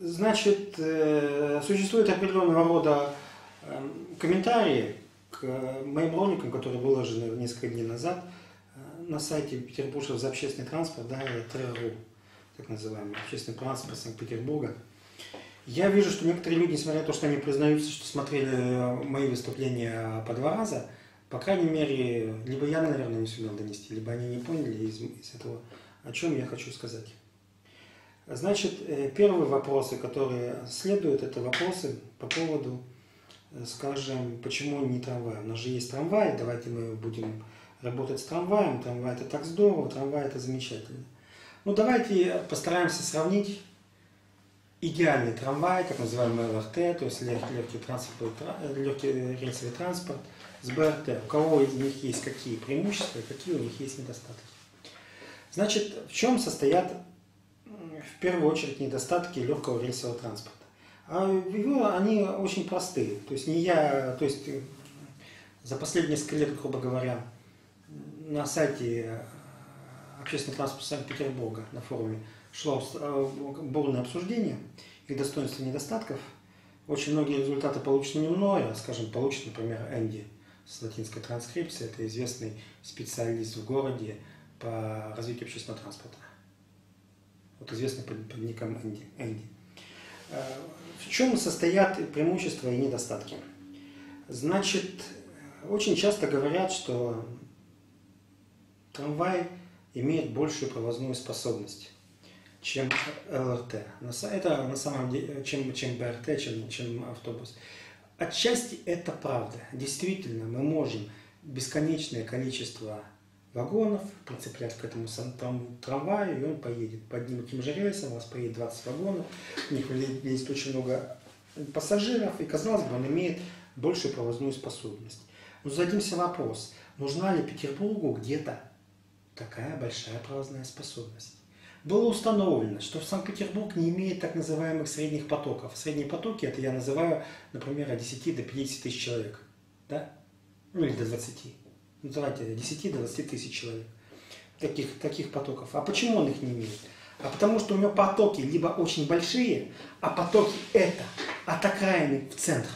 Значит, э, существует определенного рода э, комментарии к моим роликам, которые выложены несколько дней назад э, на сайте Петербурга за общественный транспорт, да, ТРУ, так называемый, общественный транспорт Санкт-Петербурга. Я вижу, что некоторые люди, несмотря на то, что они признаются, что смотрели мои выступления по два раза, по крайней мере, либо я, наверное, не сумел донести, либо они не поняли из, из этого, о чем я хочу сказать. Значит, э, первые вопросы, которые следуют, это вопросы по поводу, э, скажем, почему не трамвай. У нас же есть трамвай, давайте мы будем работать с трамваем. Трамвай это так здорово, трамвай это замечательно. Ну давайте постараемся сравнить идеальный трамвай, так называемый ЛРТ, то есть легкий, транспорт, легкий рельсовый транспорт, с БРТ. У кого из них есть какие преимущества, какие у них есть недостатки. Значит, в чем состоят в первую очередь недостатки легкого рельсового транспорта. А его, они очень простые. То есть не я, то есть за последние несколько лет, грубо говоря, на сайте общественного транспорта Санкт-Петербурга на форуме шло бурное обсуждение их достоинств и недостатков. Очень многие результаты получены не мной, а, скажем, получен, например, Энди с латинской транскрипцией. Это известный специалист в городе по развитию общественного транспорта вот известный под, под ником Энди. Энди. Э, в чем состоят преимущества и недостатки? Значит, очень часто говорят, что трамвай имеет большую провозную способность, чем ЛРТ. Это на самом деле, чем, чем БРТ, чем, чем автобус. Отчасти это правда. Действительно, мы можем бесконечное количество вагонов, прицеплять к этому трамваю, и он поедет по одним и же рельсам, у вас поедет 20 вагонов, у них есть очень много пассажиров, и, казалось бы, он имеет большую провозную способность. Но зададимся вопрос, нужна ли Петербургу где-то такая большая провозная способность? Было установлено, что Санкт-Петербург не имеет так называемых средних потоков. Средние потоки, это я называю, например, от 10 до 50 тысяч человек. Да? Ну или до 20 ну, давайте, 10-20 тысяч человек, таких, таких потоков. А почему он их не имеет? А потому что у него потоки либо очень большие, а потоки это от окраины в центр.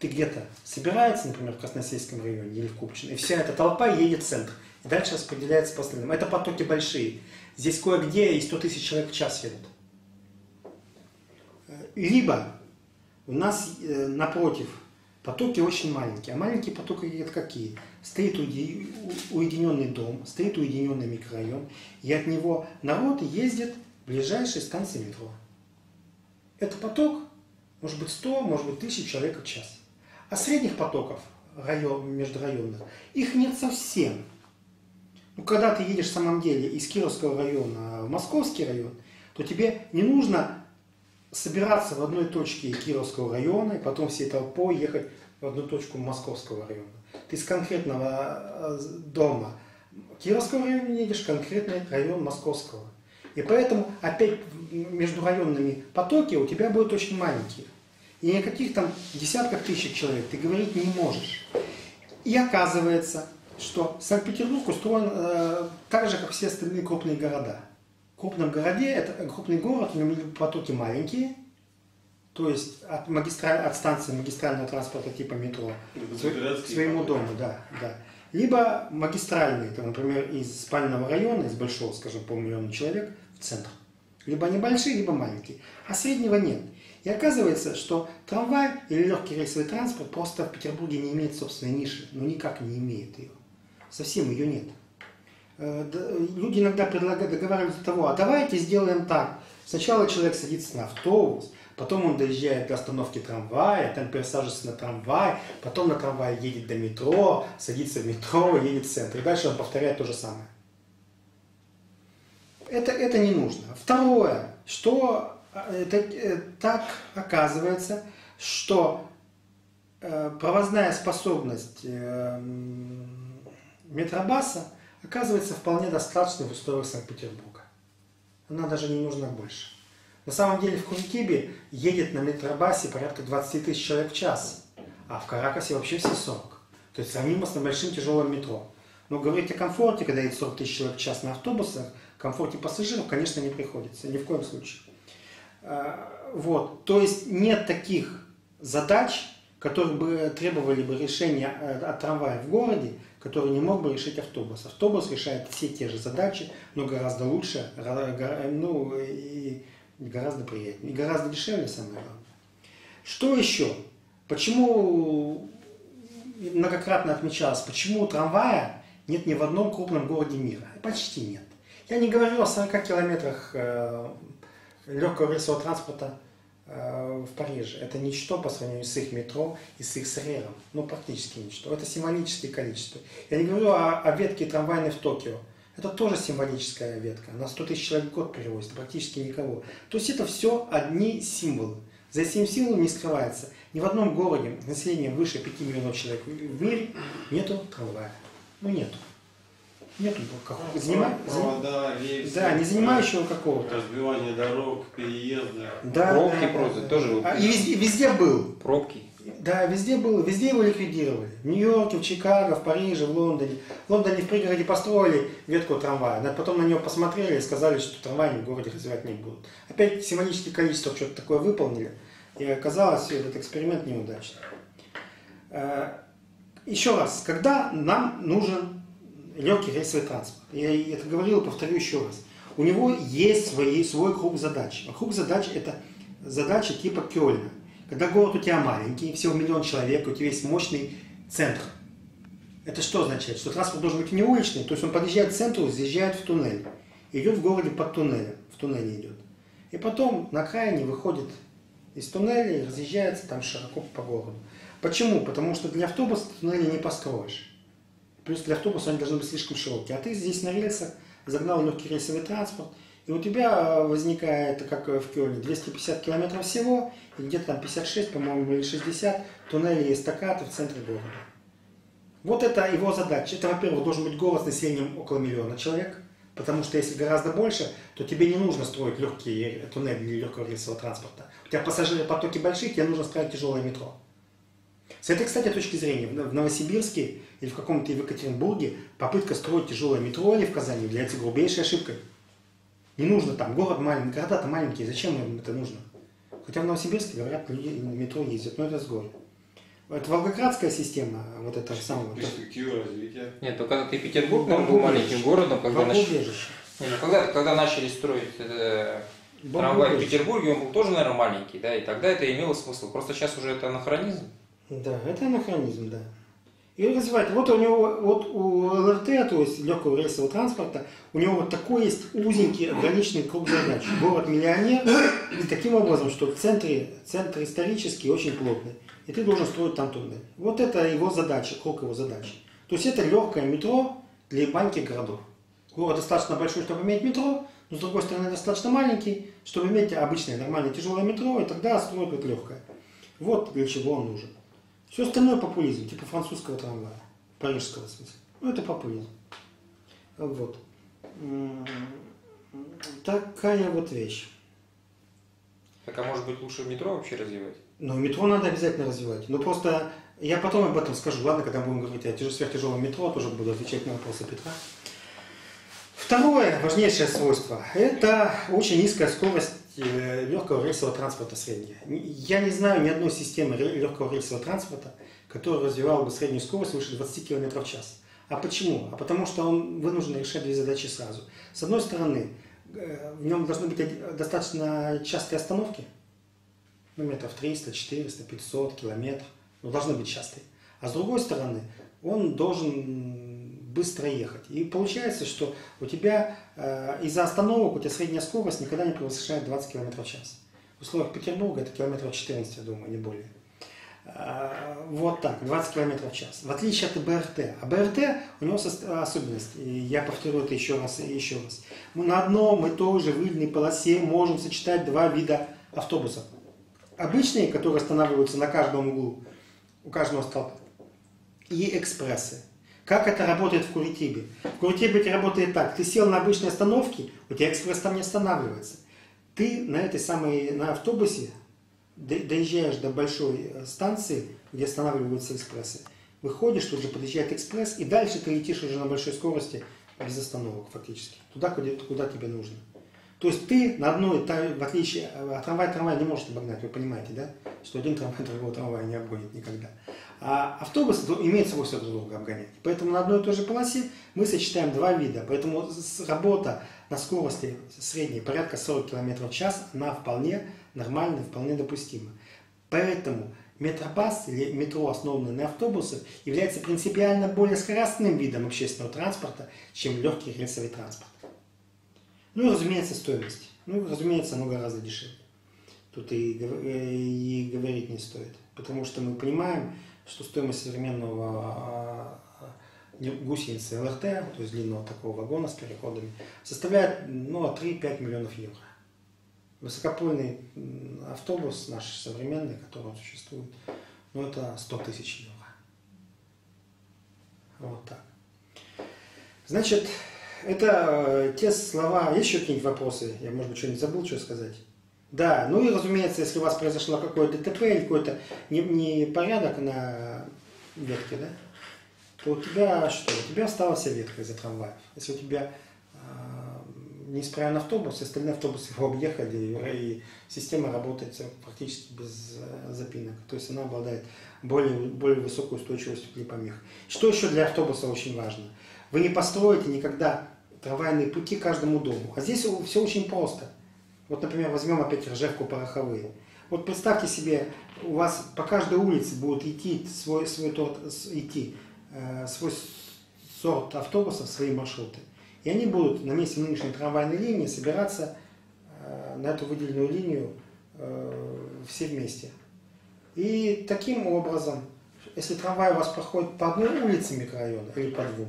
Ты где-то собирается, например, в Красносельском районе или в Купчино, и вся эта толпа едет в центр. И дальше распределяется по остальным. Это потоки большие. Здесь кое-где и 100 тысяч человек в час едут. Либо у нас э, напротив Потоки очень маленькие. А маленькие потоки это какие? Стоит уединенный дом, стоит уединенный микрорайон, и от него народ ездит в ближайшие станции метро. Это поток, может быть 100, может быть 1000 человек в час. А средних потоков район, междурайонных, их нет совсем. Ну, когда ты едешь в самом деле из Кировского района в Московский район, то тебе не нужно собираться в одной точке Кировского района и потом всей толпой ехать в одну точку Московского района. Ты из конкретного э, дома Кировского района едешь, конкретный район Московского. И поэтому опять между районными потоки у тебя будут очень маленькие. И никаких там десятков тысяч человек ты говорить не можешь. И оказывается, что Санкт-Петербург устроен э, так же, как все остальные крупные города в крупном городе, это крупный город, у него потоки маленькие, то есть от, магистраль, от станции магистрального транспорта типа метро к своему дому, да, да. Либо магистральные, там, например, из спального района, из большого, скажем, полмиллиона человек в центр. Либо они большие, либо маленькие. А среднего нет. И оказывается, что трамвай или легкий рейсовый транспорт просто в Петербурге не имеет собственной ниши. Ну никак не имеет ее. Совсем ее нет. Э, люди иногда предлагают, договариваются того, а давайте сделаем так. Сначала человек садится на автобус, потом он доезжает до остановки трамвая, там пересаживается на трамвай, потом на трамвай едет до метро, садится в метро, едет в центр. И дальше он повторяет то же самое. Это, это не нужно. Второе, что это, э, так оказывается, что э, провозная способность метробаса – оказывается вполне достаточно в условиях Санкт-Петербурга. Она даже не нужна больше. На самом деле в Кункибе едет на метробасе порядка 20 тысяч человек в час, а в Каракасе вообще все 40. То есть сравнимо с небольшим тяжелым метро. Но говорить о комфорте, когда едет 40 тысяч человек в час на автобусах, комфорте пассажиров, конечно, не приходится, ни в коем случае. Вот. То есть нет таких задач, которые бы требовали бы решения от трамвая в городе, который не мог бы решить автобус. Автобус решает все те же задачи, но гораздо лучше, ну и гораздо приятнее, и гораздо дешевле, самое главное. Что еще? Почему многократно отмечалось, почему трамвая нет ни в одном крупном городе мира? Почти нет. Я не говорю о 40 километрах э, легкого рельсового транспорта в Париже. Это ничто по сравнению с их метро и с их СРРом. Ну, практически ничто. Это символические количества. Я не говорю о, о ветке трамвайной в Токио. Это тоже символическая ветка. На 100 тысяч человек в год перевозит, практически никого. То есть это все одни символы. За этим символом не скрывается. Ни в одном городе население выше 5 миллионов человек в мире нету трамвая. Ну нету. Нету какого ну, занима... Провода, рельсы, Да, не занимающего какого-то. Разбивание дорог, переезды. Да, Пробки да, просто да. тоже. А, и везде, везде был. Пробки. Да, везде было, везде его ликвидировали. В Нью-Йорке, в Чикаго, в Париже, в Лондоне. В Лондоне в пригороде построили ветку трамвая. Потом на него посмотрели и сказали, что трамваи в городе развивать не будут. Опять символическое количество что-то такое выполнили. И оказалось, этот эксперимент неудачный. Э, Еще раз, когда нам нужен легкий рейсовый транспорт? Я это говорил, повторю еще раз. У него есть свои, свой круг задач. А круг задач это задачи типа Кёльна. Когда город у тебя маленький, всего миллион человек, у тебя есть мощный центр. Это что означает? Что транспорт должен быть не уличный, то есть он подъезжает к центру, заезжает в туннель. Идет в городе под туннелем, в туннеле идет. И потом на окраине выходит из туннеля и разъезжается там широко по городу. Почему? Потому что для автобуса туннели не построишь. Плюс для автобуса они должны быть слишком широкие. А ты здесь на рельсах загнал легкий рейсовый транспорт, и у тебя возникает, как в Кёльне, 250 километров всего, и где-то там 56, по-моему, или 60 туннелей и эстакады в центре города. Вот это его задача. Это, во-первых, должен быть город с населением около миллиона человек, потому что если гораздо больше, то тебе не нужно строить легкие туннели для легкого рельсового транспорта. У тебя пассажиры потоки большие, тебе нужно строить тяжелое метро. С этой, кстати, точки зрения, в Новосибирске или в каком-то Екатеринбурге попытка строить тяжелое метро или в Казани является грубейшей ошибкой. Не нужно там, город маленький, города-то маленькие, зачем им это нужно? Хотя в Новосибирске, говорят, люди на метро ездят, но это с горы. Это волгоградская система, вот это самое. Перспектива развития. Нет, то когда ты Петербург, там был маленьким городом, когда, нач... Бомбоубежище. Не, ну, когда, когда начали строить э, трамвай в. Петербурге, он был тоже, наверное, маленький, да, и тогда это имело смысл. Просто сейчас уже это анахронизм. Да, это анахронизм, да. И развивать. Вот у него, вот у ЛРТ, то есть легкого рейсового транспорта, у него вот такой есть узенький ограниченный круг задач. Город-миллионер, и таким образом, что в центре, центр исторический очень плотный, и ты должен строить там туннель. Вот это его задача, круг его задач. То есть это легкое метро для маленьких городов. Город достаточно большой, чтобы иметь метро, но с другой стороны достаточно маленький, чтобы иметь обычное нормальное тяжелое метро, и тогда строить вот легкое. Вот для чего он нужен. Все остальное популизм, типа французского трамвая, парижского в смысле. Ну, это популизм. Вот. Такая вот вещь. Так а может быть лучше метро вообще развивать? Но метро надо обязательно развивать. Но просто я потом об этом скажу, ладно, когда будем говорить о тяж- сверхтяжелом метро, тоже буду отвечать на вопросы Петра. Второе важнейшее свойство – это очень низкая скорость легкого рейсового транспорта средняя. Я не знаю ни одной системы легкого рейсового транспорта, которая развивала бы среднюю скорость выше 20 км в час. А почему? А потому что он вынужден решать две задачи сразу. С одной стороны, э, в нем должны быть достаточно частые остановки, ну, метров 300, 400, 500 километров, но должны быть частые. А с другой стороны, он должен быстро ехать. И получается, что у тебя э, из-за остановок у тебя средняя скорость никогда не превышает 20 км в час. В условиях Петербурга это километров 14, я думаю, не более. А, Вот так, 20 км в час. В отличие от БРТ. А БРТ, у него особенность, и я повторю это еще раз и еще раз. Мы на одном и той же выделенной полосе можем сочетать два вида автобусов. Обычные, которые останавливаются на каждом углу, у каждого столба, и экспрессы. Как это работает в Куритибе? В Куритибе это работает так. Ты сел на обычной остановке, у тебя экспресс там не останавливается. Ты на этой самой, на автобусе до- доезжаешь до большой э, станции, где останавливаются экспрессы, выходишь, тут же подъезжает экспресс, и дальше ты летишь уже на большой скорости без остановок фактически. Туда, куда, куда тебе нужно. То есть ты на одной, в отличие, а трамвай трамвай не может обогнать, вы понимаете, да? Что один трамвай другого трамвая не обгонит никогда. А автобус имеет свойство друг друга обгонять. Поэтому на одной и той же полосе мы сочетаем два вида. Поэтому работа на скорости средней порядка 40 км в час, она вполне нормальна, вполне допустима. Поэтому метробас или метро, основанное на автобусах, является принципиально более скоростным видом общественного транспорта, чем легкий рельсовый транспорт. Ну и, разумеется, стоимость. Ну, разумеется, оно гораздо дешевле. Тут и, э, и говорить не стоит. Потому что мы понимаем, что стоимость современного а, гусеницы ЛРТ, то есть длинного такого вагона с переходами, составляет ну, от 3-5 миллионов евро. Высокопольный автобус наш современный, который существует, ну это 100 тысяч евро. Вот так. Значит, это э, те слова. Есть еще какие-нибудь вопросы? Я, может быть, что-нибудь забыл, что сказать? Да, ну и, разумеется, если у вас произошло какое-то ДТП или какой-то не- непорядок на ветке, да, то у тебя что? У тебя осталась ветка из-за трамваев. Если у тебя э, неисправен автобус, остальные автобусы его объехали, и, система работает практически без э, запинок. То есть она обладает более, более высокой устойчивостью к помех. Что еще для автобуса очень важно? Вы не построите никогда трамвайные пути каждому дому. А здесь все очень просто. Вот, например, возьмем опять Ржевку пороховые. Вот представьте себе, у вас по каждой улице будет идти свой, свой торт, идти э, свой сорт автобусов, свои маршруты. И они будут на месте нынешней трамвайной линии собираться э, на эту выделенную линию э, все вместе. И таким образом, если трамвай у вас проходит по одной улице микрорайона или по двум,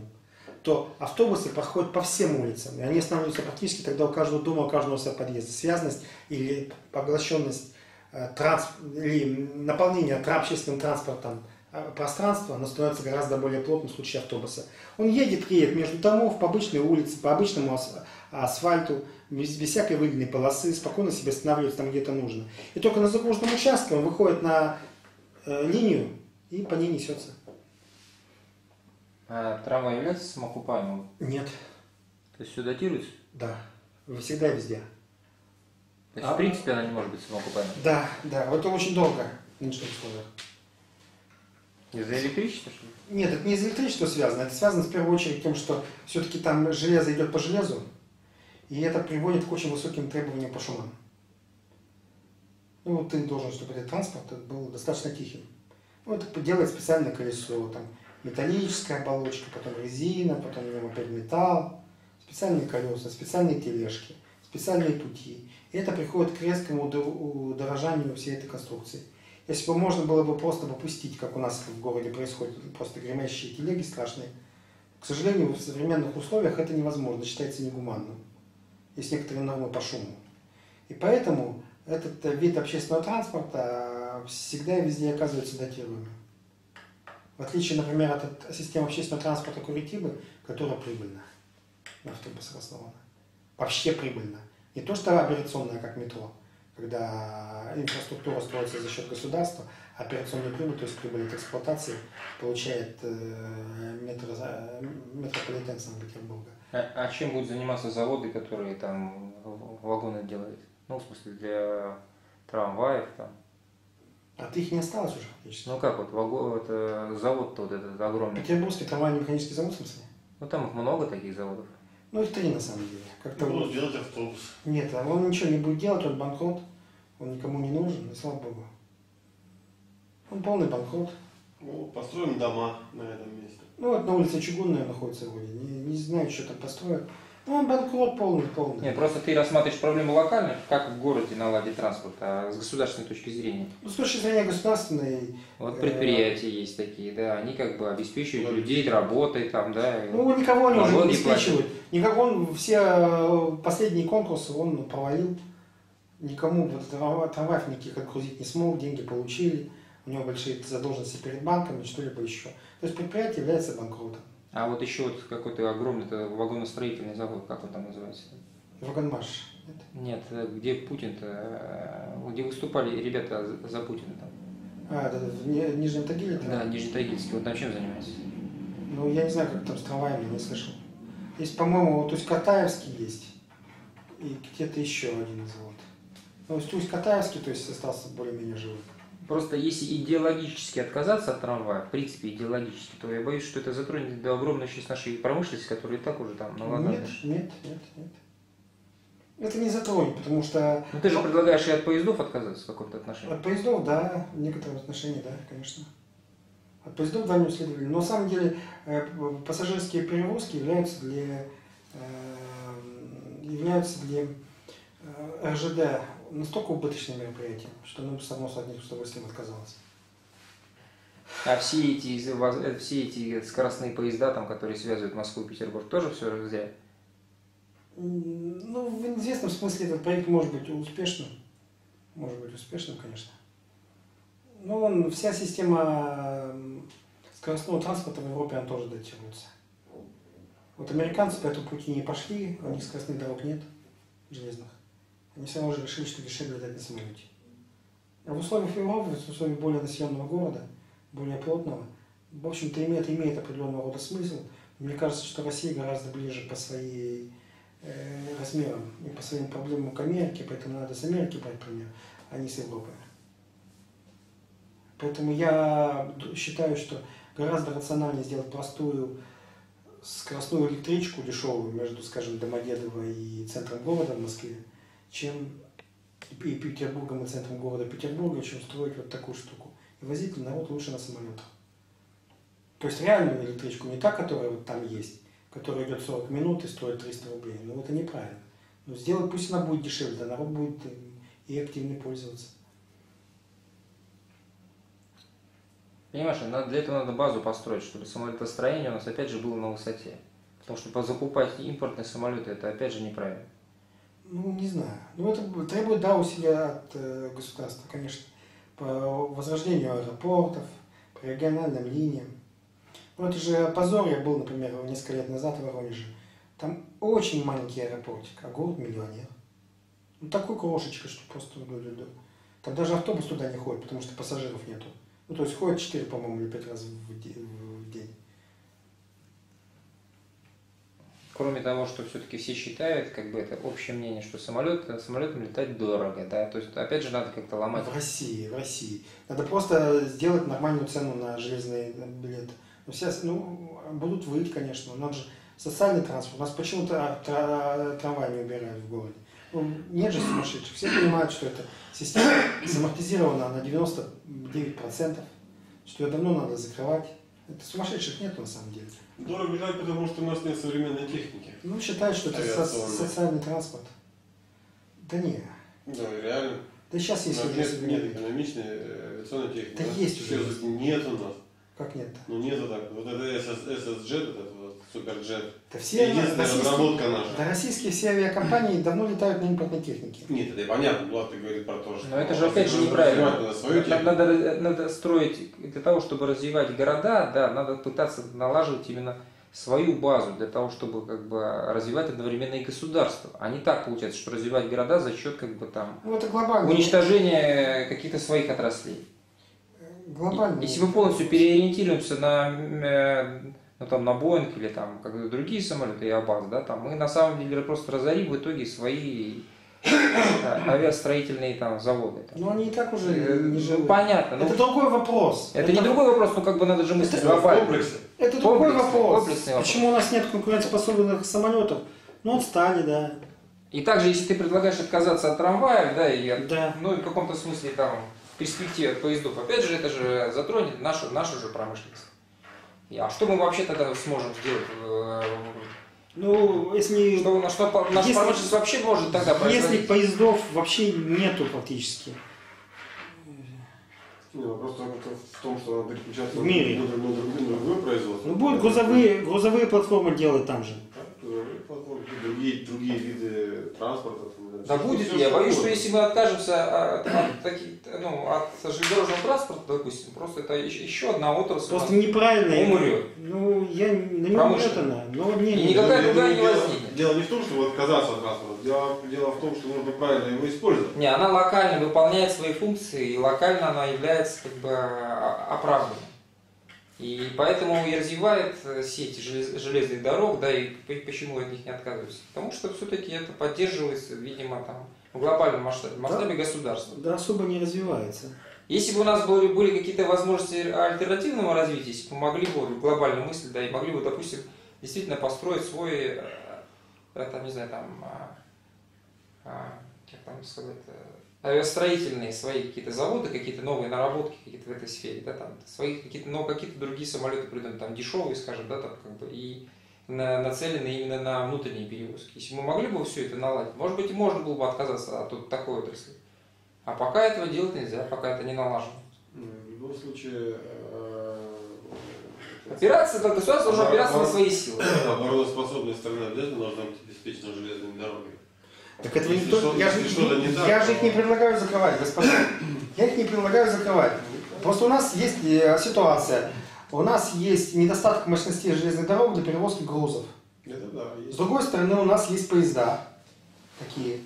то автобусы проходят по всем улицам. И они останавливаются практически тогда у каждого дома, у каждого своего подъезда. Связанность или поглощенность э, транс... или наполнение общественным транспортом э, пространства, оно становится гораздо более плотным в случае автобуса. Он едет, едет между домов, по обычной улице, по обычному ас- асфальту, без, без всякой выделенной полосы, спокойно себе останавливается там, где это нужно. И только на загруженном участке он выходит на э, линию и по ней несется. А трамвай является самоокупаемым? Нет, То есть все датируется? да, всегда и везде. То есть, А- в принципе, она не может быть самоокупаемой. Да, да, это очень долго в нынешних условиях. Из-за электричества, что ли? Нет, это не из электричества связано, это связано в первую очередь тем, что все-таки там железо идет по железу, и это приводит к очень высоким требованиям по шумам. Ну, вот ты должен, чтобы этот транспорт был достаточно тихим. Ну, это делает специальное колесо, там металлическая оболочка, потом резина, потом в нем опять металл, специальные колеса, специальные тележки, специальные пути. И это приходит к резкому удо- удорожанию всей этой конструкции. Если бы можно было бы просто бы пустить, как у нас в городе происходит, просто гремящие телеги страшные, к сожалению, в современных условиях это невозможно, считается негуманным. Есть некоторые нормы по шуму. И поэтому этот вид общественного транспорта э, всегда и везде оказывается датируемым. В отличие, например, от, системы общественного транспорта Куритибы, которая прибыльна, на автобусах основана. Вообще прибыльна. Не то, что операционная, как метро, когда инфраструктура строится за счет государства, а операционную прибыль, то есть прибыль от эксплуатации, получает э, метро, метрополитен Санкт-Петербурга. А, а чем будут заниматься заводы, которые там вагоны делают? Ну, в смысле, для трамваев там. А ты их не осталось уже фактически. Ну как вот, вагон, это завод-то вот этот огромный. Петербургский трамвайный механический завод, в смысле? Ну там их много таких заводов. Ну, их три на самом деле. Как-то Будут вот- делать автобус. Нет, а он ничего не будет делать, он банкрот. Он никому не нужен, и слава богу. Он полный банкрот. Ну, построим дома на этом месте. Ну, вот на улице Чугунная находится вроде. Не, не знаю, что там построят. Ну, он банкрот полный, полный. Нет, просто ты рассматриваешь проблему локально, как в городе наладить транспорт, а с государственной точки зрения. Ну, с точки зрения государственной, Вот Э, предприятия есть такие, да, они как бы обеспечивают людей работой там, да. ну, никого они уже не обеспечивают. Никак он все э, последние конкурсы он провалил. Никому трамваев никаких отгрузить не смог, деньги получили. У него большие задолженности перед банками, что-либо еще. То есть предприятие является банкротом. А вот еще вот какой-то огромный это вагоностроительный завод, как он там называется? Вагонмаш. Нет, э, где Путин-то, э, где выступали ребята за- Путина там. А, это в Ни- Нижнем Тагиле? там? Да, Нижнетагильский, вот там чем занимается? Ну, я не знаю, как там с трамваями, не слышал. Есть, по-моему, то есть Катаевский есть. и где-то еще один завод. Ну, Усть-Катаевский, то есть остался более-менее живым. Просто если идеологически отказаться от трамвая, в принципе идеологически, то я боюсь, что это затронет до огромную часть нашей промышленности, которая и так уже там налагает. Нет, нет, нет, нет. Это не затронет, потому что Ну ты же предлагаешь и от поездов отказаться в каком-то отношении. от поездов, да, в некотором отношении, да, конечно. От поездов дальнего следования. Но на самом деле э, пассажирские перевозки являются для, э, являются для э, РЖД настолько убыточным мероприятием, что ну, само от них с удовольствием отказалось. А все эти, все эти скоростные поезда, там, которые связывают Москву и Петербург, тоже все зря? Ну, в известном смысле этот проект может быть успешным. Может быть успешным, конечно. Но он, вся система скоростного транспорта в Европе, она тоже датируется. Вот американцы по этому пути не пошли, у них скоростных дорог нет, железных. Они все равно уже решили, что дешевле летать на самолете. А в условиях Европы, в условиях более населенного города, более плотного, в общем-то, имеет, имеет определенного рода смысл. Мне кажется, что Россия гораздо ближе по своей э, размерам и по своим проблемам к Америке, поэтому надо с Америки брать пример, а не с Европы. Поэтому я считаю, что гораздо рациональнее сделать простую скоростную электричку дешевую между, скажем, Домодедово и центром города в Москве, чем и Петербургом и центром города Петербурга, чем строить вот такую штуку. И возить народ лучше на самолетах. То есть реальную электричку, не та, которая вот там есть, которая идет 40 минут и стоит 300 рублей. Ну это неправильно. Ну сделать, пусть она будет дешевле, да народ будет э, и активнее пользоваться. Понимаешь, для этого надо базу построить, чтобы самолетостроение у нас опять же было на высоте. Потому что закупать импортные самолеты это опять же неправильно. Ну, не знаю. Ну, это требует, да, усилия от э, государства, конечно, по возрождению аэропортов, по региональным линиям. Ну, это же позор, я был, например, несколько лет назад в Воронеже. Там очень маленький аэропортик, а город-миллионер. Ну, такой крошечка, что просто... ду. Там даже автобус туда не ходит, потому что пассажиров нету. Ну, то есть ходит 4, по-моему, или 5 раз в в день. Кроме того, что все-таки все считают, как бы это общее мнение, что самолет, самолетом летать дорого, да, то есть опять же надо как-то ломать. В России, в России. Надо просто сделать нормальную цену на железные билеты. Ну, все, ну, будут выть, конечно, но же социальный транспорт. У нас почему-то тра- трамвай не убирают в городе. Ну, нет же сумасшедших. Все понимают, что эта система замортизирована на 99%, что ее давно надо закрывать. Это сумасшедших нет на самом деле. Дорого летать, потому что у нас нет современной техники. Ну, считают, что это со- социальный транспорт. Да не. Да, реально. Да сейчас есть уже нет, нет экономичной э, авиационной техники. Да есть уже. нет у нас. Как нет-то? Ну нету так. Вот это SS, SSJet, этот вот суперджет. Да все Единственная российские- разработка наша. Да российские все авиакомпании давно летают на импортной технике. Нет, это и понятно, Влад ты говорит про то, что... Но это же опять же неправильно. надо Надо, надо, строить, для того, чтобы развивать города, да, надо пытаться налаживать именно свою базу для того, чтобы как бы развивать одновременно и государство. А не так получается, что развивать города за счет как бы там Ну это уничтожения каких-то своих отраслей. Глобально. Если мы полностью переориентируемся на, э, ну, там, на Боинг или там, как другие самолеты и Абаз, да, там, мы на самом деле просто разорим в итоге свои э, авиастроительные там, заводы. там. Но они и так уже Э, не ну, живут. понятно. ну, Это другой вопрос. это не другой вопрос, но как бы надо же мыслить Это глобально. комплексе. Это другой вопрос. комплексный вопрос. Почему у нас нет конкурентоспособных самолетов? Ну отстали, да. И также, если ты предлагаешь отказаться от трамваев, да, и от- Да. ну и в каком-то смысле там перспективе от поездов, опять же, это же затронет нашу, нашу же промышленность. А что мы вообще тогда сможем сделать? э, Ну, если, Что, на что наша Если- промышленность вообще может тогда если производить? поездов вообще нету практически. Не, вопрос только в том, что надо переключаться В мире. на другое- на другое производство. Ну, будут грузовые, грузовые платформы делать там же. Да, грузовые платформы, другие, другие виды транспорта. там, Да будет, я боюсь, что если мы откажемся от, от таких, ну, от железнодорожного транспорта, допустим, просто это еще, еще одна отрасль. Просто неправильно. Умрет. Ну, я ну, не умрет Промышленно. она. Но не, И никакая Я другая думаю, не возникнет. Дело не в том, чтобы отказаться от транспорта. Дело, дело в том, что нужно правильно его использовать. Не, она локально выполняет свои функции, и локально она является как бы о- оправданной. И поэтому и развивает э, сеть желез- железных дорог, да, и почему от них не отказываются. Потому что все-таки это поддерживается, видимо, там, в глобальном масштабе, в масштабе государства. Да особо не развивается. Если бы у нас были, были какие-то возможности альтернативного развития, если бы могли бы вот, глобальную мысль, да, и могли бы, допустим, действительно построить свой, э, э, там, не знаю, там, а, а, как там сказать, авиастроительные свои какие-то заводы, какие-то новые наработки какие-то в этой сфере, да, там, свои какие-то, но какие-то другие самолеты придумать, там, дешевые, скажем, да, там, как бы, и на, нацелены именно на внутренние перевозки. Если мы могли бы все это наладить, может быть, и можно было бы отказаться от вот такой отрасли. А пока этого делать нельзя, пока это не налажено. Ну, В любом случае, э, Опираться, государство должно опираться на свои силы. обороноспособная страна обязательно должна быть обеспечена железными дорогами. Так этого Если никто... что- я же, не так, я же их не предлагаю закрывать, господа. Я их не предлагаю закрывать. Просто у нас есть э, ситуация. У нас есть недостаток мощностей железных дорог для перевозки грузов. Это да, С есть. другой стороны, у нас есть поезда такие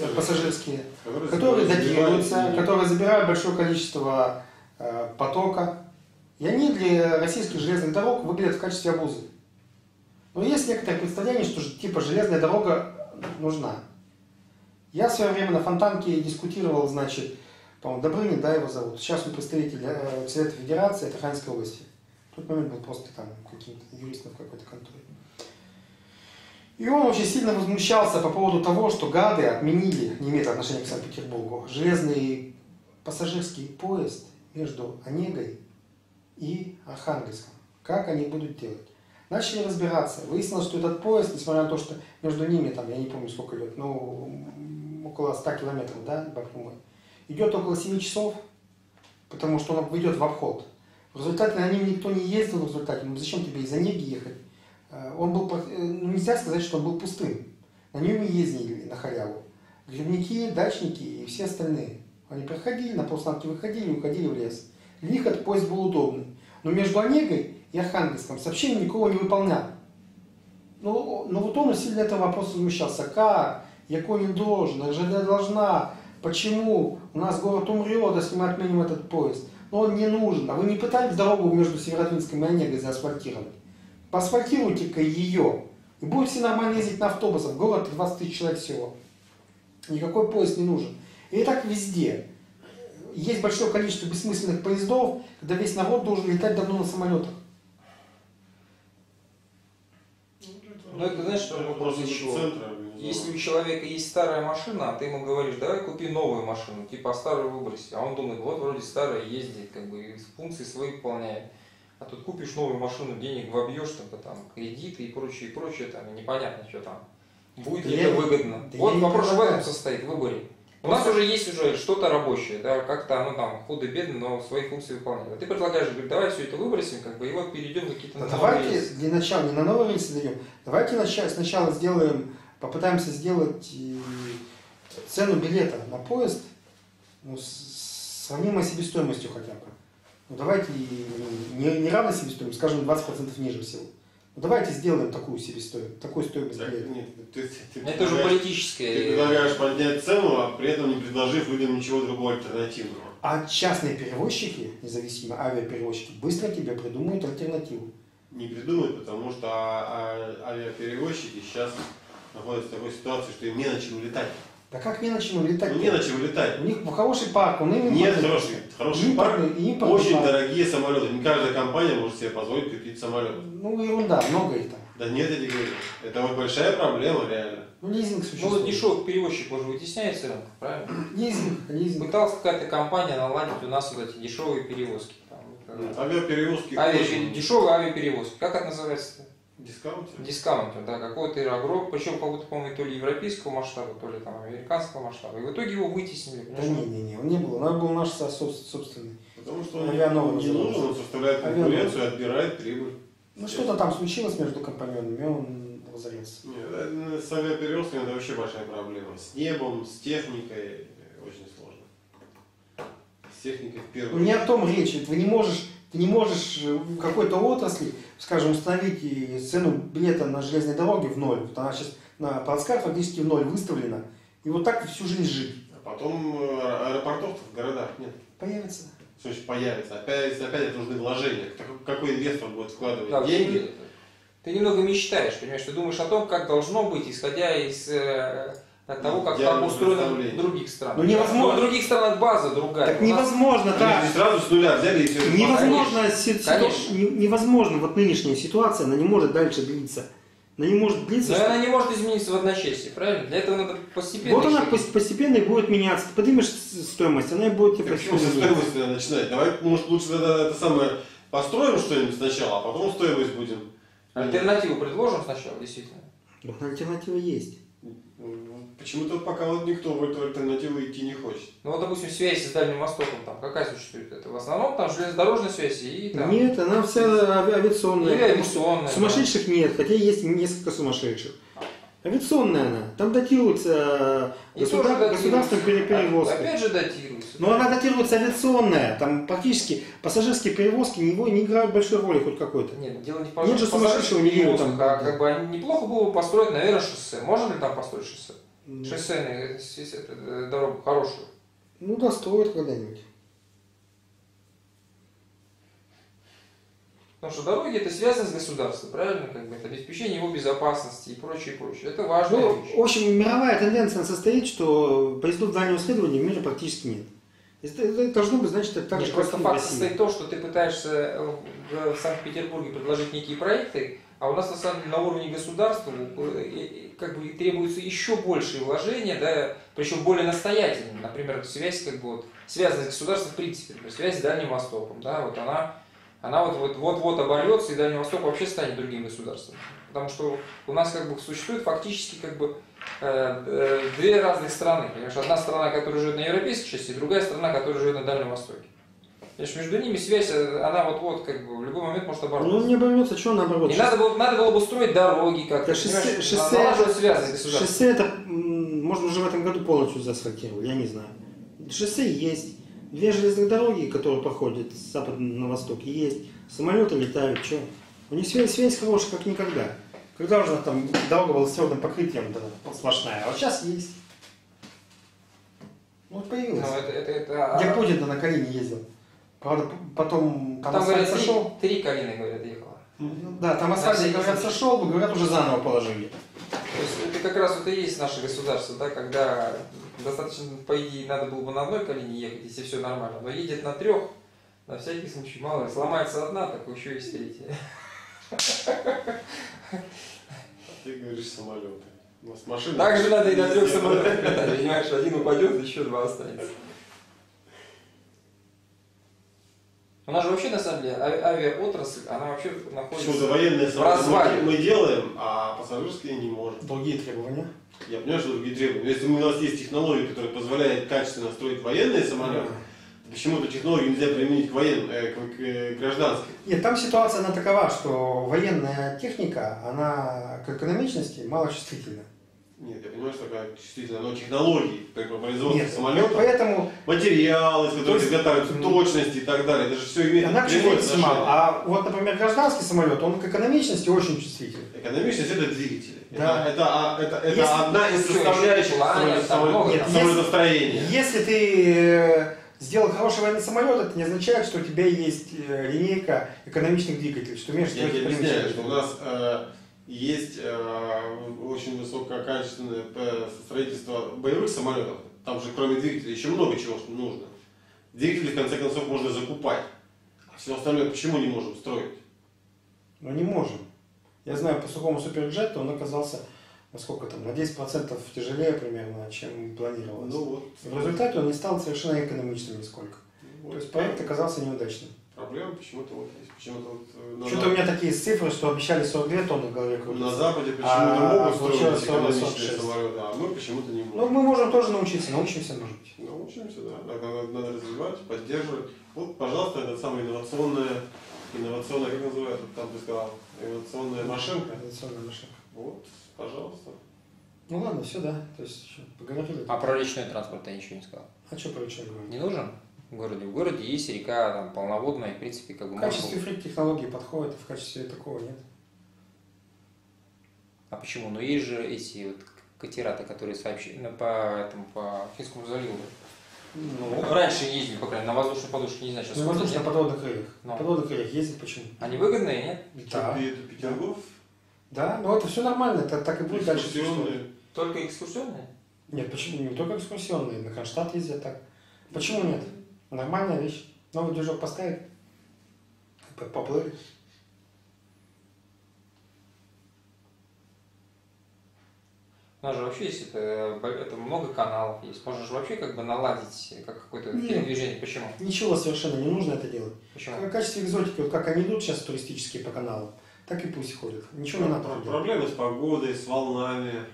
э, пассажирские, которые датируются, которые забирают большое количество э, потока. И они для российских железных дорог выглядят в качестве обузы. Но есть некоторое представление, что типа железная дорога нужна. Я в свое время на Фонтанке дискутировал, значит, по-моему, Добрынин, да, его зовут. Сейчас он представитель э, Совета Федерации, это Ханьской области. В тот момент был просто там каким-то юристом в какой-то конторе. И он очень сильно возмущался по поводу того, что гады отменили, не имеет отношения к Санкт-Петербургу, железный пассажирский поезд между Онегой и Архангельском. Как они будут делать? Начали разбираться. Выяснилось, что этот поезд, несмотря на то, что между ними, там, я не помню сколько лет, ну, около 100 километров, да, прямой, идет около 7 часов, потому что он идет в обход. В результате на ним никто не ездил в результате. Ну зачем тебе из Онеги ехать? Э, Он был, э, ну, нельзя сказать, что он был пустым. На нем и ездили на халяву. Грибники, дачники и все остальные. Они проходили, на полустанке выходили уходили в лес. Для них этот поезд был удобный. Но между Онегой и Архангельском сообщение никого не выполнял. Ну, но вот он сильно этого вопроса возмущался. Как? Якой не должен? РЖД должна. Почему? У нас город умрет, если мы отменим этот поезд. Но он не нужен. А вы не пытались дорогу между Северодвинском и Онегой заасфальтировать? Поасфальтируйте-ка ее. И будут все нормально ездить на автобусах. Город 20 тысяч человек всего. Никакой поезд не нужен. И так везде. Есть большое количество бессмысленных поездов, когда весь народ должен летать давно на самолетах. Ну, это знаешь, что вопрос еще? центра. Если у человека есть старая машина, а ты ему говоришь, давай купи новую машину, типа а старую выброси. А он думает, вот вроде старая ездит, как бы функции свои выполняет. А тут купишь новую машину, денег вобьешь, только там кредиты и прочее, и прочее, там, и непонятно, что там. Будет Да ли это выгодно? да вот вопрос в этом состоит, в выборе. У нас уже есть уже что-то рабочее, да, как-то оно там худо-бедно, но свои функции выполняет. А ты предлагаешь, говоришь, давай все это выбросим, как бы, и вот перейдем на какие-то Да новые давайте рельсы. для начала, не на новые рельсы дойдем, давайте нача- сначала сделаем, попытаемся сделать цену билета на поезд ну, с- сравнимой себестоимостью хотя бы. Ну давайте и не, не равной себестоимость, скажем, 20% ниже всего. Ну давайте сделаем такую себестоимость, такую стоимость Так, билета. нет, ты, ты, ты Это уже политическое. Ты предлагаешь поднять цену, а при этом не предложив людям ничего другого альтернативного. А частные перевозчики, независимые авиаперевозчики, быстро тебе придумают альтернативу. Не придумают, потому что а- а- авиаперевозчики сейчас находятся в такой ситуации, что им не на чем летать. Да как не на чем летать? Ну, не на чем летать. У них хороший парк, он им Нет, хороший, хороший парк, Импортный, и импортный очень парк. дорогие самолеты. Не каждая компания может себе позволить купить самолет. Ну ерунда, много их там. Да нет, я тебе говорю. Это вот большая проблема, реально. Ну лизинг Ну существует. вот дешевый перевозчик уже вытесняется рынок, правильно? Лизинг, лизинг. Пыталась какая-то компания наладить у нас вот эти дешевые перевозки. Там, это- Авиаперевозки авиа- очень дешевые авиаперевозки. Как это называется? Дискаунтер. Дискаунтер, да, какой-то игрок, причем какого-то, по-моему, то ли европейского масштаба, то ли там американского масштаба. И в итоге его вытеснили. Да понимаешь? не-не-не, он не был, он был наш со- соб- собственный. Потому что он Авианова не нужен, он составляет конкуренцию отбирает прибыль. Ну что-то там случилось между компаньонами, он разорился. Нет, э, с авиаперевозками это вообще большая проблема. С небом, с техникой очень сложно. С техникой в Ну первую не о том речь, вы не можешь, ты не можешь э, в какой-то отрасли, скажем, установить и цену билета на железной дороге в ноль. Вот она сейчас на плацкарт фактически в ноль выставлена. И вот так всю жизнь жить. А потом э, аэропортов в городах нет. Появится. Что значит появится? Опять, опять нужны вложения. Как- Какой инвестор будет вкладывать Да, деньги? ты, ты немного мечтаешь, понимаешь, ты думаешь о том, как должно быть, исходя из э, от того, как там устроено в других странах. Ну, невозможно. В других странах база другая. Так невозможно, да. сразу с нуля взяли и все Невозможно, Конечно. не- невозможно, вот нынешняя ситуация, она не может дальше длиться. Она не может длиться. Но что- она не может измениться в одночасье, правильно? Для этого надо постепенно. Вот она шаги. пос- постепенно и будет меняться. Ты поднимешь стоимость, она и будет тебе Почему со постепенно меняться. стоимости надо начинать? Давай, может, лучше тогда это самое построим что-нибудь сначала, а потом стоимость будем. Альтернативу предложим сначала, действительно. Ну, альтернатива есть. Почему-то пока вот никто в эту альтернативу идти не хочет. Ну вот, допустим, связь с Дальним Востоком, там какая существует? Это в основном там железнодорожная связь и там... Нет, она вся ави- авиационная. Или авиационная. Сумасшедших нет, хотя есть несколько сумасшедших. Авиационная она. Там датируется И государ- перевозкой. Опять же датируется. Но она датируется авиационная. Там практически пассажирские перевозки не, не играют большой роли хоть какой-то. Нет, дело не в Нет же пассажирских сумасшедшего миллиона там. а как бы они- неплохо было бы построить, наверное, шоссе. Можно ли там построить шоссе? С- э, дорогу хорошую. Ну, достроят когда-нибудь. Потому что дороги это связано с государством, правильно? Как бы это обеспечение его безопасности и прочее, прочее. Это важная Ну, вещь. в общем, мировая тенденция состоит, что поездов дальнего следования в мире практически нет. Это, это должно быть, значит, это так Нет, же, просто факт состоит в том, что ты пытаешься в Санкт-Петербурге предложить некие проекты, а у нас на самом деле на уровне государства э, э, как бы требуется еще большие вложения, да, причем более настоятельные. Например, связь как бы вот, связанная с государством в принципе, например, связь с Дальним Востоком, да, вот она, она вот вот вот оборвется и Дальний Восток вообще станет другим государством, потому что у нас как бы существует фактически как бы э, э, две разных страны. Понимаешь, одна страна, которая живет на европейской части, другая страна, которая живет на Дальнем Востоке. Понимаешь, между ними связь, э, она вот-вот как бы в любой момент может Ну, оборваться. не оборвется, что наоборот. И надо было, надо было бы строить дороги как-то, шоссе- шоссе- государством. Шоссе это, можно уже в этом году полностью заасфальтировали, я не знаю. Шоссе есть, две железных дороги, которые проходят с запада на восток, есть, самолеты летают, что? У них связь, связь хорошая, как никогда. Когда уже там дорога была с твердым покрытием, да, сплошная, а вот сейчас есть. Ну, вот появилась. Ну, это, это, это, Где а, Путин на колени ездил. Правда, потом там, там, говорят, сошел. три, три Калины, говорят, ехала. Ну, Да, там асфальт, говорят, сошел, говорят, уже заново положили. То есть это как раз вот и есть наше государство, да, когда достаточно, по идее, надо было бы на одной колени ехать, если все нормально, но едет на трех, на всякий случай, мало ли, сломается одна, так еще есть третья. Ты говоришь самолеты. У нас машина. Так же надо и на трех самолетах понимаешь, один упадет, еще два останется. У нас же вообще, на самом деле, ави- авиаотрасль, она вообще находится... Почему-то военные в самолеты развале. мы, мы делаем, а пассажирские не можем. Другие требования. Я понимаю, что другие требования. Если у нас есть технология, которая позволяет качественно строить военные самолеты, почему эту технологию нельзя применить к, воен... э, к, к, э, гражданской? Нет, там ситуация она такова, что военная техника, она к экономичности мало чувствительна. Нет, я понимаю, что такая чувствительная, но технологии при производстве Нет, самолетов, поэтому материалы, из То которых изготавливаются, Мгм. точности и так далее. Это же все имеет она к отношение. А вот, например, гражданский самолет, он к экономичности очень чувствителен. Экономичность это двигатели. Да. Это, это, а, это, это Если- одна из составляющих самолет- самолет- самолетостроения. Если ты э, сделал хороший военный самолет, это не означает, что у тебя есть э, линейка экономичных двигателей, что умеешь Я тебе объясняю, что у нас э, есть э, очень высококачественное э, строительство боевых самолетов. Там же кроме двигателей еще много чего нужно. Двигатели в конце концов можно закупать. А все остальное почему не можем строить? Но не можем. Я знаю по сухому суперджету, он оказался на сколько там, на 10% тяжелее примерно, чем планировалось. Ну вот. В результате он не стал совершенно экономичным нисколько. вот. То есть проект оказался неудачным. Проблема почему-то вот есть. Почему-то вот э, на, Что-то у меня такие цифры, что обещали 42 тонны в голове на крутится. Западе почему-то А, могут строить получилось 40, экономичные 46. самолеты, а мы почему-то не Ну, можем. мы можем тоже научиться, научимся, может быть. Научимся, да. Надо, надо- надо развивать, поддерживать. Вот, пожалуйста, это самая инновационная, инновационная, как называется, там ты сказал, инновационная машинка. Инновационная машинка. Вот, пожалуйста. Ну ладно, все, да. То есть, что, поговорили. А про личный транспорт я ничего не сказал. А что про что говорить? Не нужен городе? В городе есть река там, полноводная, в принципе, как бы В можно качестве было- фрик-технологии подходит, в качестве такого нет. А почему? Ну есть же эти вот катера, которые сообщили ну, по, этому, по Финскому заливу. Ну, Раньше ездили, по крайней мере, на воздушной подушке, не знаю, сейчас ну, на подводных крыльях. Ну. На подводных крыльях ездить почему? Они выгодные, нет? Да. Пи- Петергоф, Да, но это все нормально, это так и будет дальше существовать. экскурсионные. Только экскурсионные? Нет, почему? Не только экскурсионные, на Кронштадт ездят так. Почему нет? Нормальная вещь. Новый движок поставить, поплыли. У нас же вообще есть это, бо- это много каналов есть. Можно же вообще как бы наладить как какое-то Нет. передвижение. Почему? Ничего совершенно не нужно это делать. Почему? В качестве экзотики, вот как они идут сейчас туристические по каналам, так и пусть ходят. Ничего не надо. Проблемы с погодой, с волнами.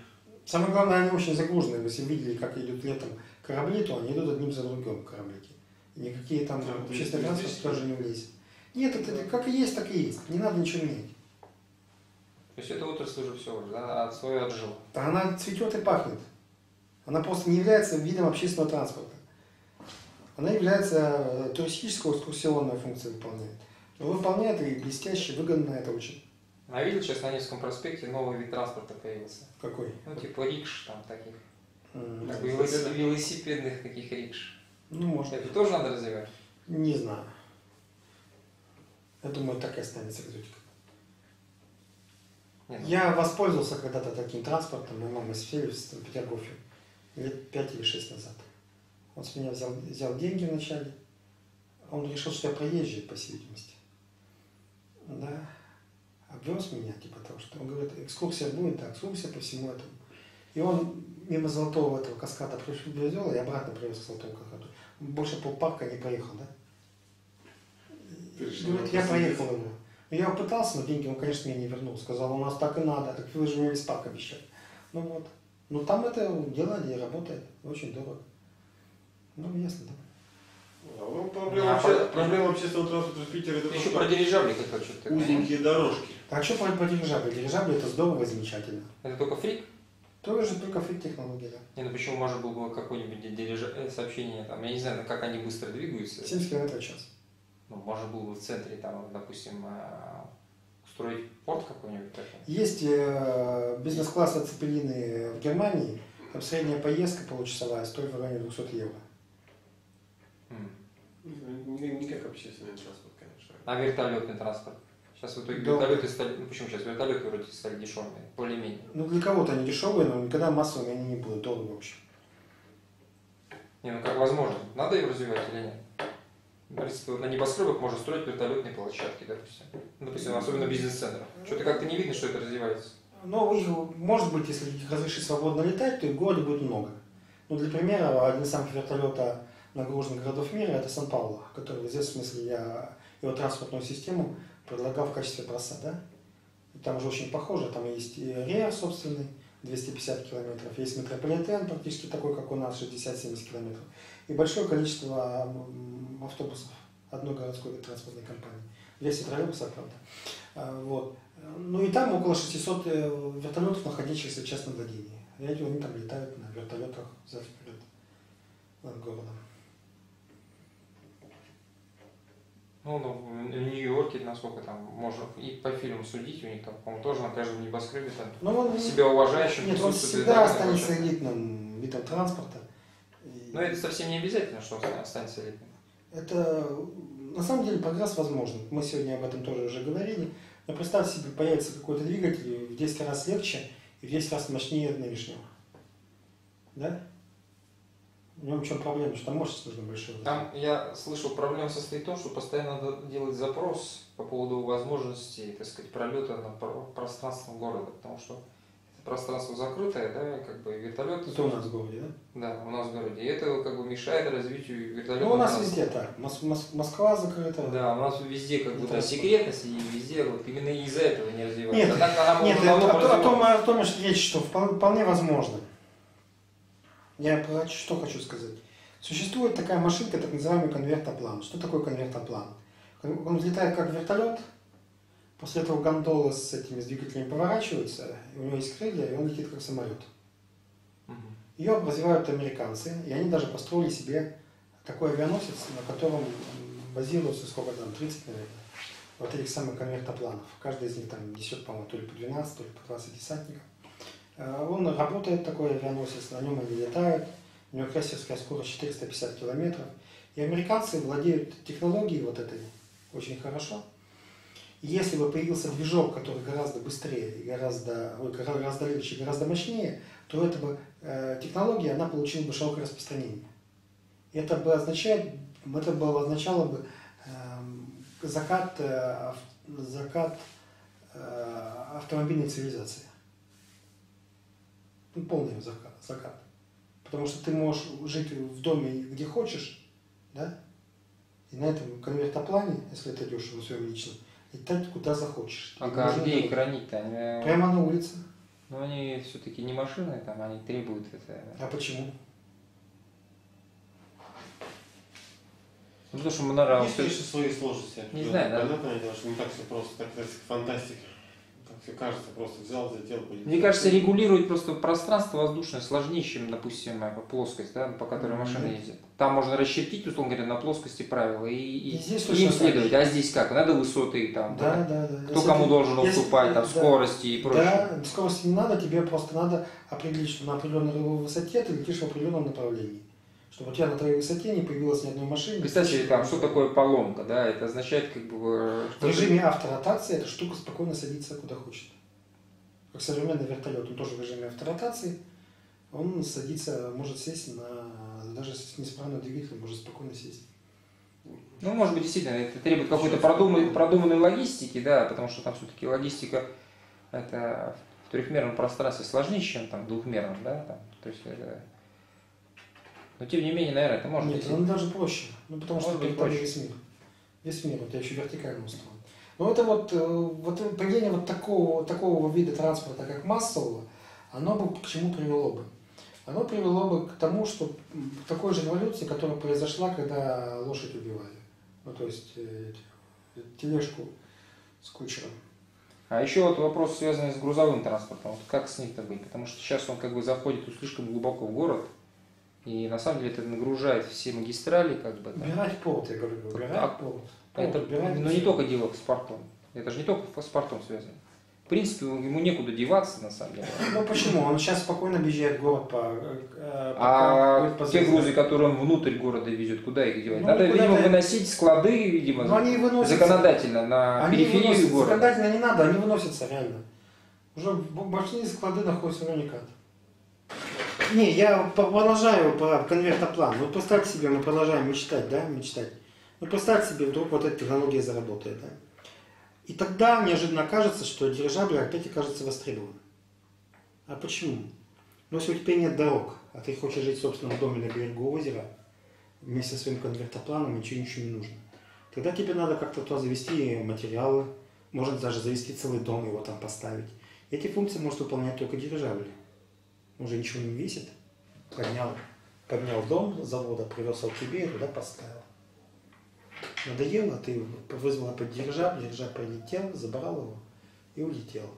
Самое главное, они очень загружены. Если видели, как идут летом корабли, то они идут одним за другим кораблики. Никакие там Да, транспорт здесь- тоже не влезет. Нет, это, как и есть, так и есть. Не надо ничего менять. То есть это отрасль уже все, да, от свое отжил. А Она цветет и пахнет. Она просто не является видом общественного транспорта. Она является э, туристическую экскурсионную функцию выполняет. Но выполняет и блестяще, выгодно это очень. А видел сейчас на Невском проспекте новый вид транспорта появился? Какой? Ну, типа рикш там таких. Да, велосипед- велосипедных. велосипедных таких рикш. Ну, может, Это тоже надо развивать? не знаю. Я думаю, так и останется экзотика. Нет, Я воспользовался когда-то таким транспортом, мы мама сели в Петергофе лет пять или шесть назад. Он с меня взял, взял деньги вначале. Он решил, что я проезжий, по всей видимости. Да. Обвез меня, типа того, что он говорит, экскурсия будет, да, экскурсия по всему этому. И он мимо золотого этого каскада привезел и обратно привез к золотому. Больше полпарка не проехал, да? Решил Говорит, я его. Ну, Я пытался, но деньги он, конечно, мне не вернул. Сказал, у нас так и надо. Так вы же мне весь парк обещали. Ну вот. Ну там это делали и работает. Очень дорого. Ну, ясно, да. А, ну, проблема, А, обще- по- проблема общественного транспорта в Питере это еще просто про дирижабли хотел что-то. узенькие дорожки. А что про, про дирижабли? Дирижабли это здорово и замечательно. Это только фрик? Тоже только фрик технология, да. Не, ну почему можно было бы какое-нибудь ди- дирижа- э, сообщение, там, я не знаю, как они быстро двигаются. 70 км в час. Ну, можно было бы в центре, там, допустим, э, устроить порт какой-нибудь такой. Есть э, бизнес-класса цепелины в Германии. Там средняя поездка получасовая стоит в районе 200 евро. Не, не как общественный транспорт, конечно. А вертолетный транспорт? Сейчас в итоге Да. вертолеты стали, ну почему сейчас вертолеты вроде стали дешевыми, более-менее. Ну, для кого-то они дешевые, но никогда массовыми они не будут. Дорого в общем. Не, ну как возможно, надо их развивать или нет? В принципе, на небоскребах можно строить вертолетные площадки, допустим. Ну, допустим, особенно бизнес-центров. Что-то как-то не видно, что это развивается. Ну, их, может быть, если их разрешить свободно летать, то их в городе будет много. Ну, для примера, один из самых вертолета нагруженных городов мира – это Сан-Пауло, который в известном смысле я его транспортную систему предлагал в качестве образца, да? И там же очень похоже, там есть и РЕА собственный, 250 километров, есть метрополитен, практически такой, как у нас, 60-70 километров, и большое количество автобусов одной городской транспортной компании. 200 троллейбусов, правда. А, Вот. Ну и там около 600 э, вертолетов, находящихся в частном владении. Эти они там летают на вертолетах за вперед над городом. Ну, ну, в Нью-Йорке, насколько там можно и по фильму судить, у них там, по-моему, тоже на каждом небоскребе там Ну, он, себя уважающим нет, он всегда останется причем. элитным видом транспорта. И Но это совсем не обязательно, что он останется элитным. это, на самом деле, прогресс возможен. Мы сегодня об этом тоже уже говорили. Но представь себе, появится какой-то двигатель в 10 раз легче и в 10 раз мощнее нынешнего. Да? В нем в чем проблема? Что там мощность нужна большая. Там, я слышал, проблема состоит в том, что постоянно надо делать запрос по поводу возможности, так сказать, пролета на про- пространство города, потому что пространство закрытое, да, как бы вертолет. Это у нас в городе, да? Да, у нас в городе. И это как бы мешает развитию вертолета. Ну, у нас везде так. Мос- Мос- Москва закрыта. Да, у нас везде как бы да, секретность, и везде вот именно из-за этого не развивается. Нет, она Нет, давно о, том- о, том, о том и речь, что впол- вполне возможно. Я что хочу сказать. Существует такая машинка, так называемый конвертоплан. Что такое конвертоплан? Он взлетает как вертолет, после этого гондолы с этими с двигателями поворачиваются, и у него есть крылья, и он летит как самолет. Ее развивают американцы, и они даже построили себе такой авианосец, на котором базируется, сколько там, 30, наверное, вот этих самых конвертопланов. Каждый из них там несет, по-моему, то ли по 12, то ли по 20 десантников. Э, Он работает, такой авианосец, на нем они летают. у него крейсерская скорость 450 километров. И американцы владеют технологией вот этой очень хорошо. И если бы появился движок, который гораздо быстрее, гораздо, гораздо легче, гораздо мощнее, то эта бы э, технология, она получила бы широкое распространение. Это бы означает, это бы означало бы э, закат, э, закат э, автомобильной цивилизации. Ну, полный закат, закат. Потому что ты можешь жить в доме, где хочешь, да? И на этом конвертоплане, если это дешево, своем личном, летать куда захочешь. А как, где их хранить-то? Они, Прямо на улице. Ну, они все-таки не машины, там, они требуют это. А почему? Ну, потому что мы, наверное, Есть, конечно, свои сложности. Не знаю, да. Понятное дело, что не так все просто, так сказать, фантастика. Все кажется, просто взял, залетел, полетел. Мне кажется, регулировать просто пространство воздушное сложнее, чем, допустим, э, плоскость, да, по которой машина Мгм. ездит. Там можно расчертить, условно говоря, на плоскости правила и, и, И здесь и точно им следовать. А здесь как? Надо высоты там. Да, да. да, да. Кто Если кому ты- должен если- уступать, там, да. скорости и прочее. Да, скорости не надо, тебе просто надо определить, что на определенной высоте ты летишь в определенном направлении. Чтобы у тебя на твоей высоте не появилось ни одной машины. Представь себе, там, что такое поломка, да, это означает, как бы, э, В режиме авторотации эта штука спокойно садится куда хочет. Как современный вертолет, он тоже в режиме авторотации. Он садится, может сесть на, даже с неисправным двигателем, может спокойно сесть. Ну, может быть, действительно, это требует какой-то продуманной, продуманной логистики, да, потому что там все-таки логистика это в трехмерном пространстве сложнее, чем там в двухмерном, да, там, то есть это... Но тем не менее, наверное, это может Нет, быть. он даже проще. Ну, потому что Может быть, перед тобой проще. весь мир. Весь мир, у тебя еще вертикально устроен. Но это вот, э, вот появление вот такого, такого вида транспорта, как массового, оно бы к чему привело бы? Оно привело бы к тому, что к такой же революции, которая произошла, когда лошадь убивали. Ну, то есть э, тележку с кучером. А еще вот вопрос, связанный с грузовым транспортом. Вот как с ним-то быть? Потому что сейчас он как бы заходит вот слишком глубоко в город, и на самом деле это нагружает все магистрали, как бы. там. Убирать порт, я говорю, убирать Так. А Это, убирать, но всё. не только дело с портом. Это же не только с портом связано. В принципе, ему некуда деваться, на самом деле. Ну почему? Он сейчас спокойно объезжает город по... э, А по- по те грузы, которые он внутрь города везет, куда их девать? Ну, Надо, видимо, выносить склады, видимо, Ну, они выносятся. законодательно на Они периферию выносятся, города. законодательно не надо, они выносятся реально. Уже большие склады находятся в уникат. Не, я продолжаю по конвертоплан. Вот представьте себе, мы продолжаем мечтать, да, мечтать. Ну представьте себе, вдруг вот эта технология заработает, да. И тогда неожиданно кажется, что дирижабль опять окажется востребован. А почему? Ну, если у тебя нет дорог, а ты хочешь жить в собственном доме на берегу озера, вместе со своим конвертопланом, ничего, ничего не нужно. Тогда тебе надо как-то туда завести материалы, может даже завести целый дом, его там поставить. Эти функции может выполнять только дирижабль. Он же ничего не весит. Поднял, поднял дом с завода, привез тебе и туда поставил. Надоело, ты вызвал опять дирижабль, дирижабль прилетел, забрал его и улетел.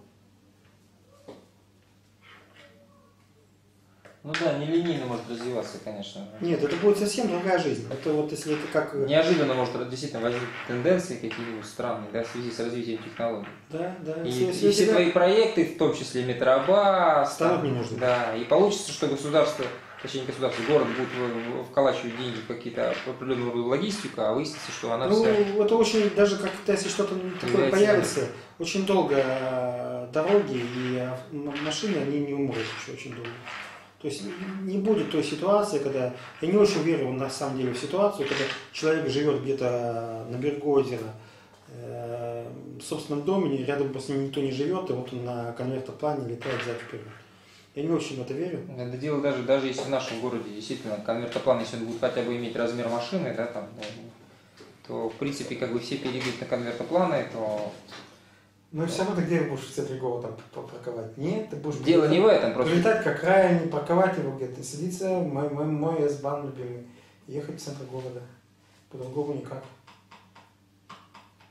Ну да, нелинейно может развиваться, конечно. Нет, это будет совсем другая жизнь. Это вот если это как... Неожиданно может действительно возникнуть тенденции какие-нибудь странные, да, в связи с развитием технологий. Да, да. И, если- и все тебя- твои проекты, в том числе метробас, Станут ненужными. Да, и получится, что государство, точнее не государство, город будет вколачивать деньги в какие-то определенную логистику, а выяснится, что она Ну, вся... это очень, даже как-то, если что-то такое появится, очень долго э, дороги и м- машины, они не умрут еще очень долго. То есть не будет той ситуации, когда... Я не очень верю на самом деле в ситуацию, когда человек живет где-то на берегу озера, э, в собственном доме, рядом ним никто не живет, и вот он на конвертоплане летает за вперед. Я не очень в это верю. Это дело даже, даже если в нашем городе действительно конвертоплан, если он будет хотя бы иметь размер машины, да, там, ну, то в принципе как бы все перейдут на конвертопланы, то Ну и все равно ты где будешь в центре города п- парковать? Нет, ты будешь... дело не в этом, просто Прилетать как рай, не парковать его где-то, садиться мой, мой, мой S-бан любимый, ехать в центр города. По-другому никак.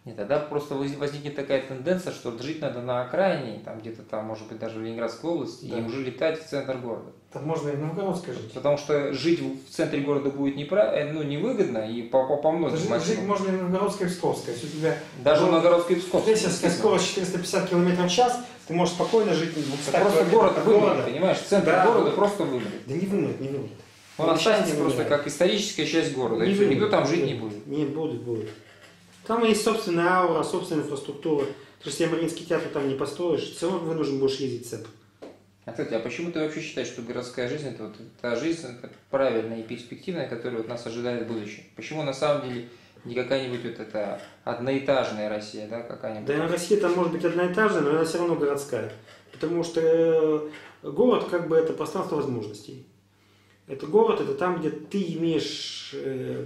Нет, тогда просто воз- возникнет такая тенденция, что жить надо на окраине, там где-то там, может быть, даже в Ленинградской области, Да. и уже летать в центр города. Так можно и в Новгородской жить. Потому что жить в центре города будет непра- э, ну, невыгодно и по, по, по многим Жить, жить можно и в Новгородской и Псковской. Если у тебя Даже в Новгородской и Псковской. действительно. скорость 450 км в час, ты можешь спокойно жить в 200 Так просто город вымрет, понимаешь? Центр Да. города просто вымрет. Да не вымрет, не вымрет. Он останется не просто как историческая часть города. и Не всё, Никто будет, там жить не будет. Не будет, будет. Там есть собственная аура, собственная инфраструктура. Ты же себе Мариинский театр там не построишь, все равно вынужден будешь ездить ЦЕП. А, кстати, а почему ты вообще считаешь, что городская жизнь это вот та жизнь это правильная и перспективная, которая вот нас ожидает в будущем? Почему на самом деле не какая-нибудь вот эта одноэтажная Россия, да, какая-нибудь? Да, Россия там может быть одноэтажная, но она все равно городская. Потому что э, город как бы это пространство возможностей. Это город, это там, где ты имеешь э,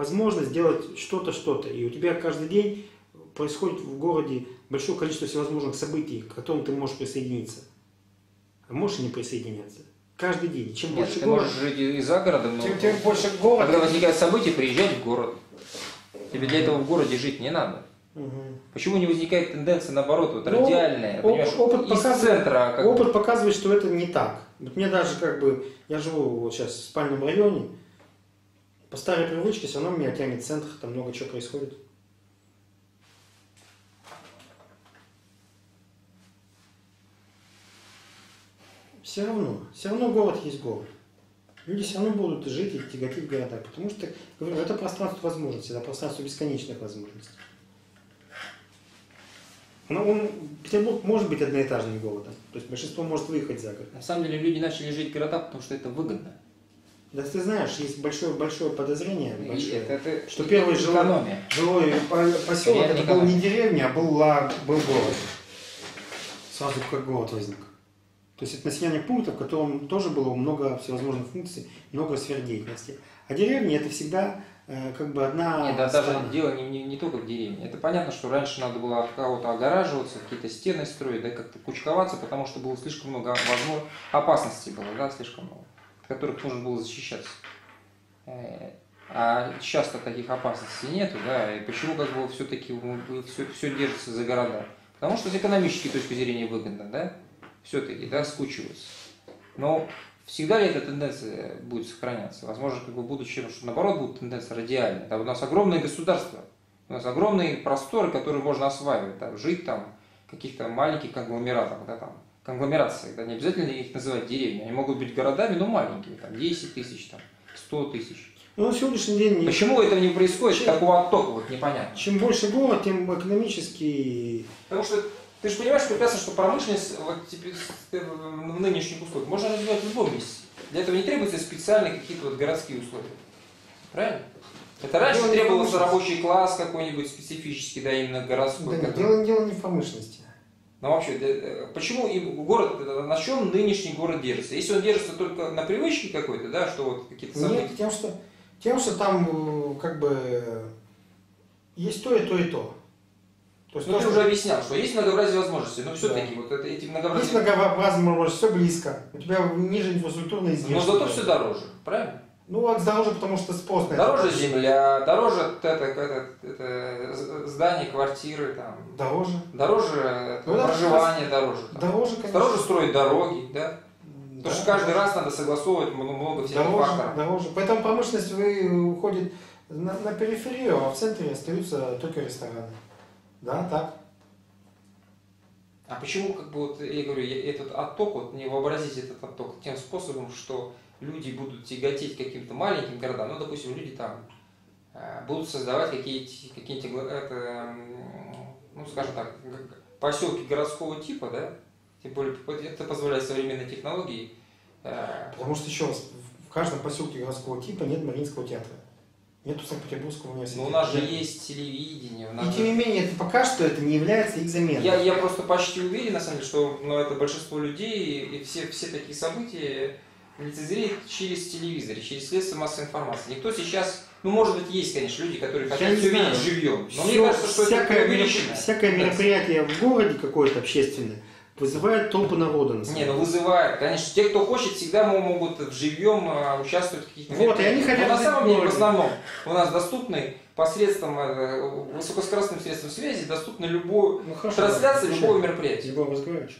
возможность делать что-то, что-то. И у тебя каждый день происходит в городе большое количество всевозможных событий, к которым ты можешь присоединиться. А можешь и не присоединяться. Каждый день. Чем Нет, больше ты город, можешь жить и за городом, но тем, тем больше город. когда возникает событие, приезжать в город. Тебе для этого в городе жить не надо. Мгм. Почему не возникает тенденция, наоборот, вот Ну, радиальная, оп- опыт из показывает- центра, как бы, Опыт показывает, что это не так. Вот мне даже как бы, я живу вот сейчас в спальном районе, по старой привычке все равно меня тянет центр, там много чего происходит. Все равно, все равно город есть город. Люди все равно будут жить и тяготить города, потому что, говорю, это пространство возможностей, это пространство бесконечных возможностей. Но он, Петербург может быть одноэтажным городом, то есть большинство может выехать за город. на самом деле люди начали жить в городах, потому что это выгодно. Да ты знаешь, есть большое, большое подозрение, большое, это, это что первый жилой, жилой по- поселок это был не деревня, а был, ла- был город. Сразу как город возник. То есть это население пункта, в котором тоже было много всевозможных функций, много сфер деятельности. А деревня это всегда э, как бы одна Нет, да, даже дело не, не, не только в деревне. Это понятно, что раньше надо было от кого-то огораживаться, какие-то стены строить, да, как-то кучковаться, потому что было слишком много возможно, опасностей было, да, слишком много, которых нужно было защищаться. Э, А сейчас-то таких опасностей нету, да, и почему как бы все-таки все, все держится за города? Потому что с экономической точки зрения выгодно, да, все-таки, да, скучиваются. Но всегда ли эта тенденция будет сохраняться? Возможно, как бы в будущем, что наоборот будет тенденция радиальная. Да, у нас огромное государство, у нас огромные просторы, которые можно осваивать, да, жить там каких-то маленьких конгломератах, да, там, конгломерации, да, не обязательно их называть деревнями, они могут быть городами, но маленькими, там, 10 тысяч, там, 100 тысяч. Ну, на сегодняшний день Почему этого не происходит, Чем- такого оттока, вот непонятно. чем больше город, тем экономически Потому что ты же понимаешь прекрасно, что промышленность вот теперь в нынешних условиях можно развивать в любом месте. Для этого не требуются специальные какие-то вот городские условия. Правильно? Это раньше Дело требовался рабочий класс какой-нибудь специфический, да, именно городской. да, нет, который- дело, дело не в промышленности. Но вообще, э, почему и город, э, на чем нынешний город держится? Если он держится только на привычке какой-то, да, что вот какие-то события. Нет, тем, что, тем, что там э, как бы есть то и то и то. То есть Ну, то, ты что- уже объяснял, что есть многообразие возможностей, но все-таки вот это, эти есть многообразия... многообразно, может, все близко. У тебя ниже инфраструктурные издержки. Но зато все дороже, правильно? Ну, вот дороже, потому что спрос на это Дороже больше. земля, дороже это, это, это, з- здания, квартиры, там, Дороже. дороже это, Ну, да, проживание, дороже. там. Дороже, конечно. Дороже строить дороги, да? Да. Потому что каждый раз надо согласовывать много, всяких Дороже, факторов. дороже. Поэтому промышленность вы- уходит на, на периферию, а в центре остаются только рестораны. Да, так. А почему, как бы, вот, я говорю, этот отток, вот не вообразить этот отток тем способом, что люди будут тяготеть каким-то маленьким городам, ну, допустим, люди там э, будут создавать какие-то, какие-то это, м, ну, скажем так, поселки городского типа, да, тем более это позволяет современные технологии, э, Потому что, еще раз, в каждом поселке городского типа нет Мариинского театра. Нету Санкт-Петербургского университета. но у нас же есть телевидение, у И нас тем не менее, это пока что это не является их заменой. Я, я просто почти уверен, на самом деле, что ну, это большинство людей и все, все такие события лицезреет через телевизор, через средства массовой информации. Никто сейчас, ну, может быть, есть, конечно, люди, которые хотят все видеть живьем. Но мне Всё- кажется, что это всякое, преувеличено. мероп- всякое мероприятие в городе какое-то общественное вызывает толпы народа на самом Не, ну вызывает. Конечно, те, кто хочет, всегда мо- могут в живьем а, участвовать в каких-то Вот, и они хотят Но на самом деле, в основном, у нас доступны посредством э, высокоскоростным средством связи, доступны любой Ну, хорошо, трансляция да, любого мероприятия. Егор разговариваешь?